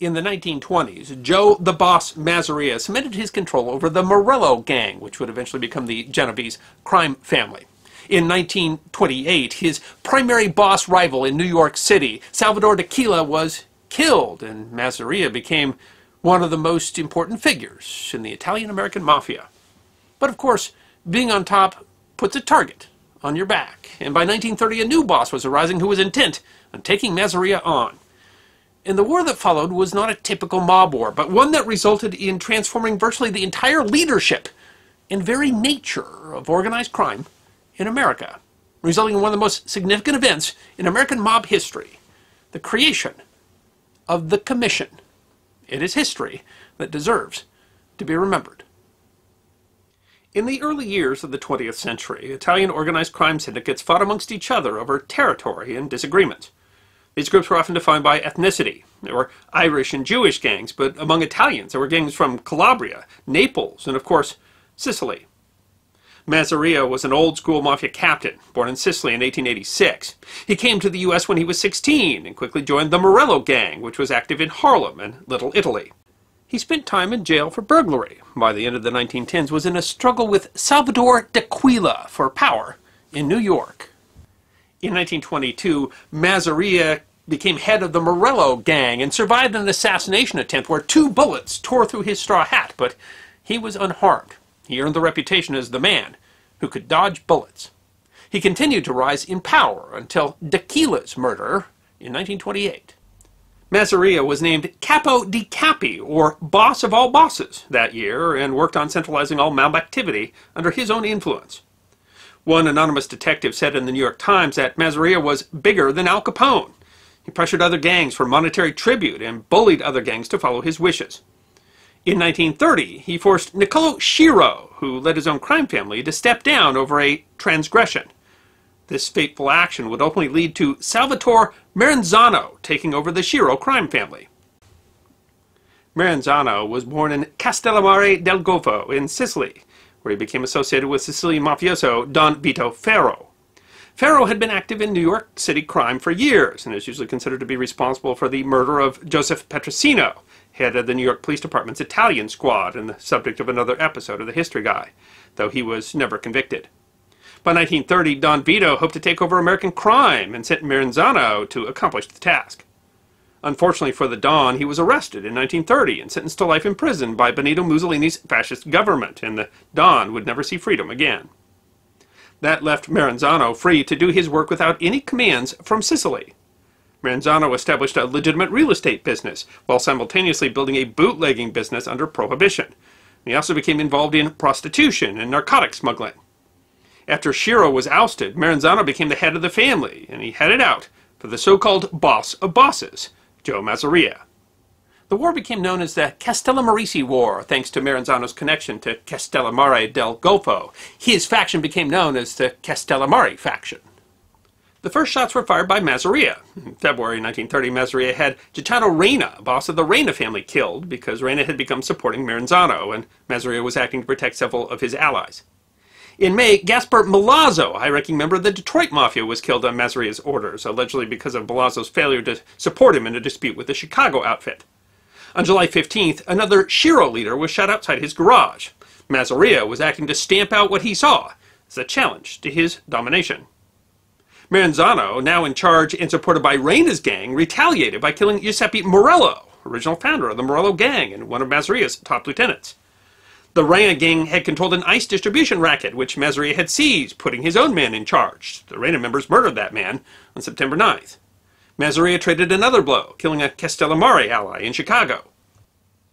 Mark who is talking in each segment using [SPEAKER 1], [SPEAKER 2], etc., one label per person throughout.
[SPEAKER 1] In the 1920s, Joe the Boss Masseria cemented his control over the Morello gang, which would eventually become the Genovese crime family. In 1928, his primary boss rival in New York City, Salvador D'Aquila, was killed, and Masseria became one of the most important figures in the Italian-American mafia. But of course, being on top puts a target on your back, and by 1930 a new boss was arising who was intent on taking Masseria on. And the war that followed was not a typical mob war, but one that resulted in transforming virtually the entire leadership and very nature of organized crime in America, resulting in one of the most significant events in American mob history, the creation of the Commission. It is history that deserves to be remembered. In the early years of the 20th century, Italian organized crime syndicates fought amongst each other over territory and disagreements. These groups were often defined by ethnicity. There were Irish and Jewish gangs, but among Italians there were gangs from Calabria, Naples, and of course, Sicily. Masseria was an old-school mafia captain, born in Sicily in 1886. He came to the U.S. when he was 16 and quickly joined the Morello gang, which was active in Harlem and Little Italy. He spent time in jail for burglary. By the end of the 1910s was in a struggle with Salvador D'Aquila for power in New York. In 1922, Masseria became head of the Morello gang and survived an assassination attempt where two bullets tore through his straw hat, but he was unharmed. He earned the reputation as the man who could dodge bullets. He continued to rise in power until D'Aquila's murder in 1928. Masseria was named Capo dei Capi, or Boss of All Bosses, that year, and worked on centralizing all mob activity under his own influence. One anonymous detective said in the New York Times that Masseria was bigger than Al Capone. He pressured other gangs for monetary tribute and bullied other gangs to follow his wishes. In 1930, he forced Niccolo Schiro, who led his own crime family, to step down over a transgression. This fateful action would ultimately lead to Salvatore Maranzano taking over the Schiro crime family. Maranzano was born in Castellammare del Golfo in Sicily, where he became associated with Sicilian mafioso Don Vito Ferro. Ferro had been active in New York City crime for years and is usually considered to be responsible for the murder of Joseph Petrosino, head of the New York Police Department's Italian squad and the subject of another episode of The History Guy, though he was never convicted. By 1930, Don Vito hoped to take over American crime and sent Maranzano to accomplish the task. Unfortunately for the Don, he was arrested in 1930 and sentenced to life in prison by Benito Mussolini's fascist government, and the Don would never see freedom again. That left Maranzano free to do his work without any commands from Sicily. Maranzano established a legitimate real estate business while simultaneously building a bootlegging business under prohibition. He also became involved in prostitution and narcotic smuggling. After Schiro was ousted, Maranzano became the head of the family, and he headed out for the so-called boss of bosses, Joe Masseria. The war became known as the Castellammarese War, thanks to Maranzano's connection to Castellammare del Golfo. His faction became known as the Castellammare faction. The first shots were fired by Masseria. In February 1930, Masseria had Gaetano Reina, boss of the Reina family, killed because Reina had become supporting Maranzano, and Masseria was acting to protect several of his allies. In May, Gaspar Milazzo, a high-ranking member of the Detroit Mafia, was killed on Masseria's orders, allegedly because of Milazzo's failure to support him in a dispute with the Chicago outfit. On July 15th, another Schiro leader was shot outside his garage. Masseria was acting to stamp out what he saw as a challenge to his domination. Maranzano, now in charge and supported by Reina's gang, retaliated by killing Giuseppe Morello, original founder of the Morello gang and one of Masseria's top lieutenants. The Reina gang had controlled an ice distribution racket, which Masseria had seized, putting his own men in charge. The Reina members murdered that man on September 9th. Masseria traded another blow, killing a Castellammare ally in Chicago.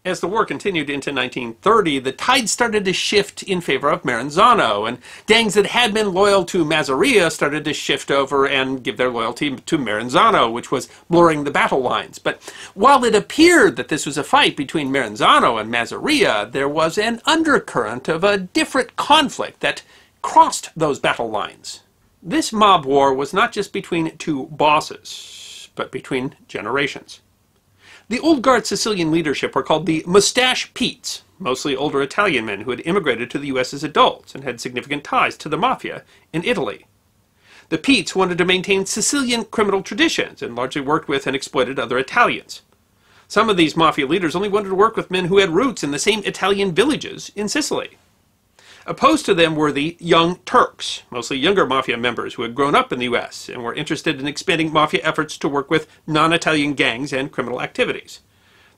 [SPEAKER 1] As the war continued into 1930, the tide started to shift in favor of Maranzano, and gangs that had been loyal to Masseria started to shift over and give their loyalty to Maranzano, which was blurring the battle lines. But while it appeared that this was a fight between Maranzano and Masseria, there was an undercurrent of a different conflict that crossed those battle lines. This mob war was not just between two bosses but between generations. The old guard Sicilian leadership were called the Mustache Petes, mostly older Italian men who had immigrated to the U.S. as adults and had significant ties to the mafia in Italy. The Petes wanted to maintain Sicilian criminal traditions and largely worked with and exploited other Italians. Some of these mafia leaders only wanted to work with men who had roots in the same Italian villages in Sicily. Opposed to them were the Young Turks, mostly younger mafia members who had grown up in the U.S. and were interested in expanding mafia efforts to work with non-Italian gangs and criminal activities.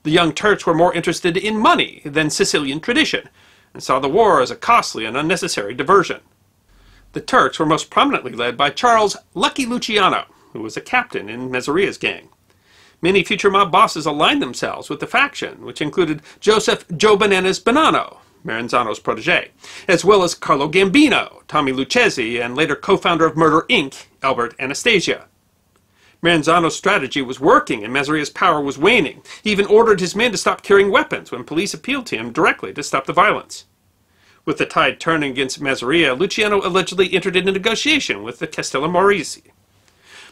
[SPEAKER 1] The Young Turks were more interested in money than Sicilian tradition, and saw the war as a costly and unnecessary diversion. The Turks were most prominently led by Charles Lucky Luciano, who was a captain in Masseria's gang. Many future mob bosses aligned themselves with the faction, which included Joseph Joe Bananas Bonanno, Maranzano's protege, as well as Carlo Gambino, Tommy Lucchese, and later co-founder of Murder Inc., Albert Anastasia. Maranzano's strategy was working and Masseria's power was waning. He even ordered his men to stop carrying weapons when police appealed to him directly to stop the violence. With the tide turning against Mazzaria, Luciano allegedly entered into negotiation with the Castellammarese.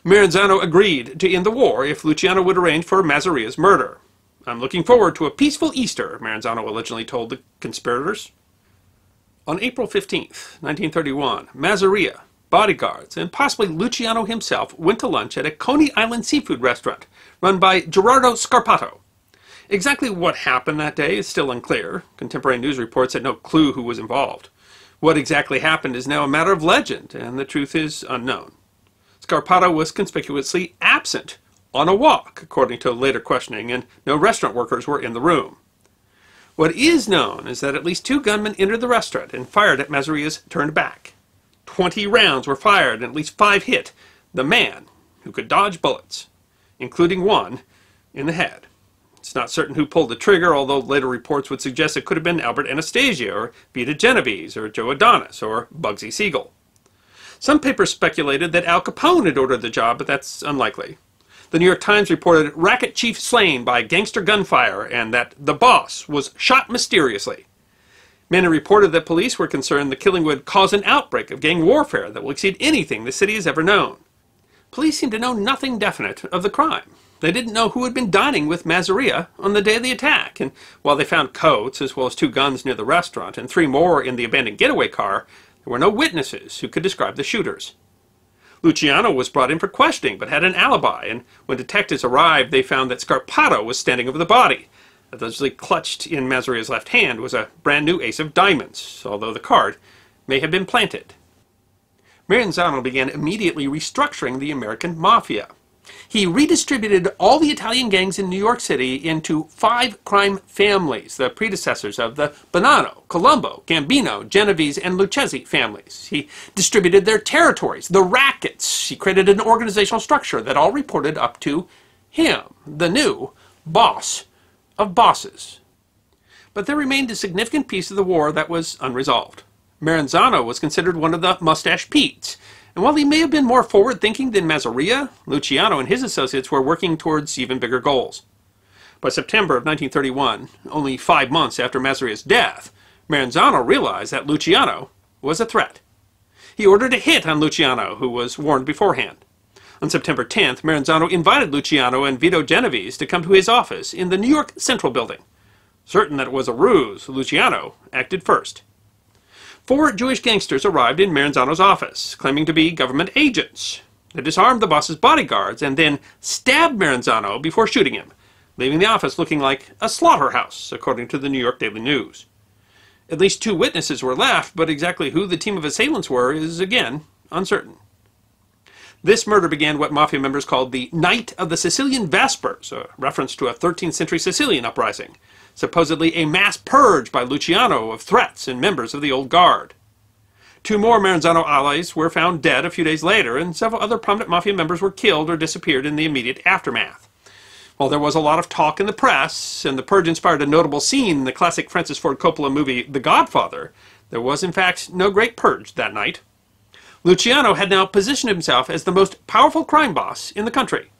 [SPEAKER 1] Maranzano agreed to end the war if Luciano would arrange for Masseria's murder. I'm looking forward to a peaceful Easter, Maranzano allegedly told the conspirators. On April 15, 1931, Masseria, bodyguards, and possibly Luciano himself went to lunch at a Coney Island seafood restaurant run by Gerardo Scarpato. Exactly what happened that day is still unclear. Contemporary news reports had no clue who was involved. What exactly happened is now a matter of legend, and the truth is unknown. Scarpato was conspicuously absent on a walk, according to later questioning, and no restaurant workers were in the room. What is known is that at least two gunmen entered the restaurant and fired at Masseria's turned back. Twenty rounds were fired and at least five hit the man who could dodge bullets, including one in the head. It's not certain who pulled the trigger, although later reports would suggest it could have been Albert Anastasia, or Vito Genovese, or Joe Adonis, or Bugsy Siegel. Some papers speculated that Al Capone had ordered the job, but that's unlikely. The New York Times reported racket chief slain by gangster gunfire and that the boss was shot mysteriously. Many reported that police were concerned the killing would cause an outbreak of gang warfare that will exceed anything the city has ever known. Police seemed to know nothing definite of the crime. They didn't know who had been dining with Masseria on the day of the attack, and while they found coats as well as two guns near the restaurant and three more in the abandoned getaway car, there were no witnesses who could describe the shooters. Luciano was brought in for questioning, but had an alibi, and when detectives arrived, they found that Scarpato was standing over the body, allegedly clutched in Masseria's left hand was a brand new ace of diamonds, although the card may have been planted. Maranzano began immediately restructuring the American mafia. He redistributed all the Italian gangs in New York City into five crime families, the predecessors of the Bonanno, Colombo, Gambino, Genovese, and Lucchese families. He distributed their territories, the rackets. He created an organizational structure that all reported up to him, the new boss of bosses. But there remained a significant piece of the war that was unresolved. Maranzano was considered one of the Mustache Petes, and while he may have been more forward-thinking than Masseria, Luciano and his associates were working towards even bigger goals. By September of 1931, only five months after Masseria's death, Maranzano realized that Luciano was a threat. He ordered a hit on Luciano, who was warned beforehand. On September 10th, Maranzano invited Luciano and Vito Genovese to come to his office in the New York Central Building. Certain that it was a ruse, Luciano acted first. Four Jewish gangsters arrived in Maranzano's office, claiming to be government agents. They disarmed the boss's bodyguards and then stabbed Maranzano before shooting him, leaving the office looking like a slaughterhouse, according to the New York Daily News. At least two witnesses were left, but exactly who the team of assailants were is, again, uncertain. This murder began what mafia members called the Night of the Sicilian Vespers, a reference to a 13th century Sicilian uprising, supposedly a mass purge by Luciano of threats and members of the Old Guard. Two more Maranzano allies were found dead a few days later, and several other prominent mafia members were killed or disappeared in the immediate aftermath. While there was a lot of talk in the press, and the purge inspired a notable scene in the classic Francis Ford Coppola movie The Godfather, there was in fact no great purge that night. Luciano had now positioned himself as the most powerful crime boss in the country.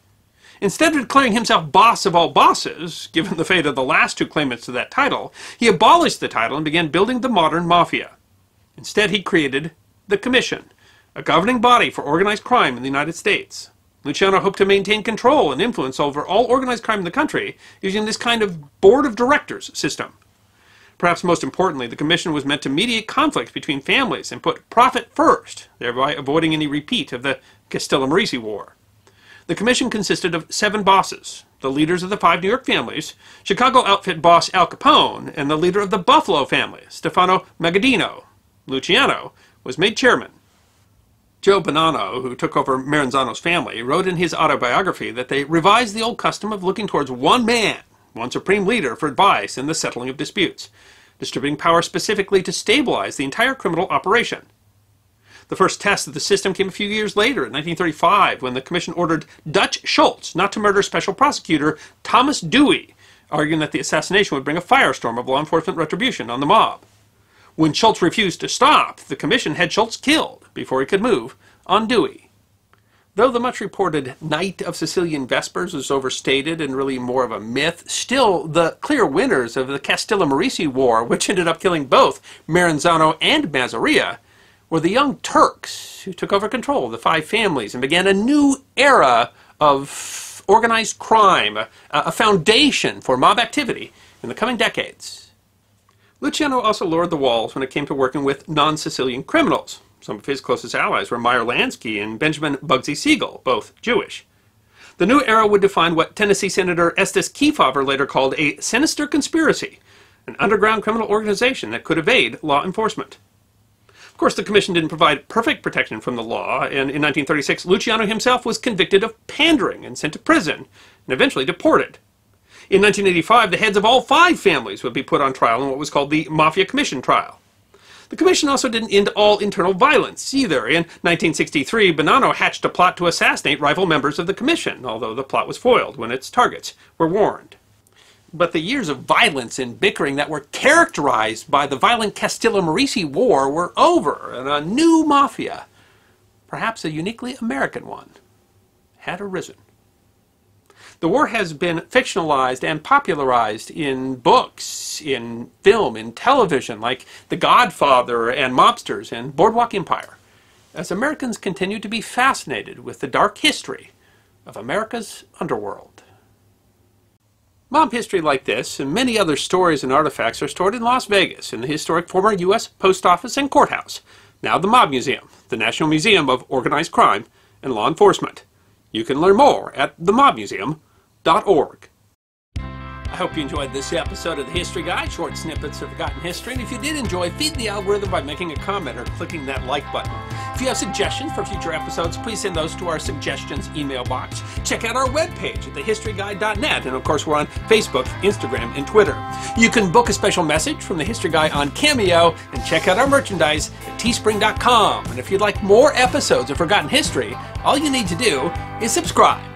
[SPEAKER 1] Instead of declaring himself boss of all bosses, given the fate of the last two claimants to that title, he abolished the title and began building the modern mafia. Instead, he created the Commission, a governing body for organized crime in the United States. Luciano hoped to maintain control and influence over all organized crime in the country using this kind of board of directors system. Perhaps most importantly, the commission was meant to mediate conflicts between families and put profit first, thereby avoiding any repeat of the Castellammarese War. The commission consisted of seven bosses, the leaders of the five New York families, Chicago outfit boss Al Capone, and the leader of the Buffalo family, Stefano Magaddino, Luciano, was made chairman. Joe Bonanno, who took over Maranzano's family, wrote in his autobiography that they revised the old custom of looking towards one man, one supreme leader, for advice in the settling of disputes, distributing power specifically to stabilize the entire criminal operation. The first test of the system came a few years later, in 1935, when the Commission ordered Dutch Schultz not to murder Special Prosecutor Thomas Dewey, arguing that the assassination would bring a firestorm of law enforcement retribution on the mob. When Schultz refused to stop, the Commission had Schultz killed before he could move on Dewey. Though the much reported Night of Sicilian Vespers was overstated and really more of a myth, still the clear winners of the Castellammarese War, which ended up killing both Maranzano and Masseria, were the Young Turks, who took over control of the five families and began a new era of organized crime, a, a foundation for mob activity in the coming decades. Luciano also lowered the walls when it came to working with non-Sicilian criminals. Some of his closest allies were Meyer Lansky and Benjamin Bugsy Siegel, both Jewish. The new era would define what Tennessee Senator Estes Kefauver later called a sinister conspiracy, an underground criminal organization that could evade law enforcement. Of course, the commission didn't provide perfect protection from the law, and in 1936, Luciano himself was convicted of pandering and sent to prison, and eventually deported. In 1985, the heads of all five families would be put on trial in what was called the Mafia Commission trial. The commission also didn't end all internal violence either. In 1963, Bonanno hatched a plot to assassinate rival members of the commission, although the plot was foiled when its targets were warned. But the years of violence and bickering that were characterized by the violent Castellammarese War were over, and a new mafia, perhaps a uniquely American one, had arisen. The war has been fictionalized and popularized in books, in film, in television, like The Godfather and Mobsters and Boardwalk Empire, as Americans continue to be fascinated with the dark history of America's underworld. Mob history like this and many other stories and artifacts are stored in Las Vegas in the historic former U.S. Post Office and Courthouse, now the Mob Museum, the National Museum of Organized Crime and Law Enforcement. You can learn more at themobmuseum.org. I hope you enjoyed this episode of the History Guy, short snippets of forgotten history. And if you did enjoy, feed the algorithm by making a comment or clicking that like button. If you have suggestions for future episodes, please send those to our suggestions email box. Check out our webpage at thehistoryguy.net. And of course, we're on Facebook, Instagram, and Twitter. You can book a special message from the History Guy on Cameo and check out our merchandise at teespring.com. And if you'd like more episodes of Forgotten History, all you need to do is subscribe.